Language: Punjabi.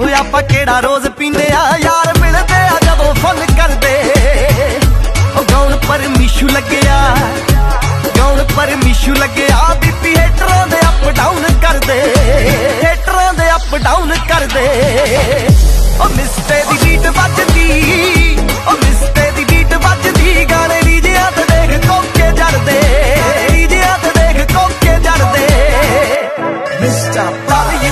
ਓਏ ਆਪਾਂ ਕਿਹੜਾ ਰੋਜ਼ ਪੀਂਦੇ ਆ? ਯਾਰ ਮਿਲਦੇ ਆ ਜਦੋਂ ਫੁੱਲ ਕਰਦੇ। ਓ ਗਾਉਣ ਪਰ ਮਿਸ਼ੂ ਲੱਗਿਆ। ਗਾਉਣ ਪਰ ਮਿਸ਼ੂ ਲੱਗਿਆ। ਬੀਪੀ ਹੇਟਰਾਂ ਦੇ ਅਪ ਡਾਊਨ ਕਰਦੇ। ਹੇਟਰਾਂ ਦੇ ਅਪ ਡਾਊਨ ਕਰਦੇ। ਓ ਮਿਸਤੇ ਦੀ ਬੀਟ ਵੱਜਦੀ। ਓ ਮਿਸਤੇ ਦੀ ਬੀਟ ਵੱਜਦੀ। ਗਾਣੇ ਡੀਜਿਆਂ ਤੇ ਦੇਖ ਕੋਕੇ ਜੜਦੇ। ਡੀਜਿਆਂ ਤੇ ਦੇਖ ਕੋਕੇ ਜੜਦੇ। ਮਿਸਟਰ ਪ੍ਰੋਡੀਜੀ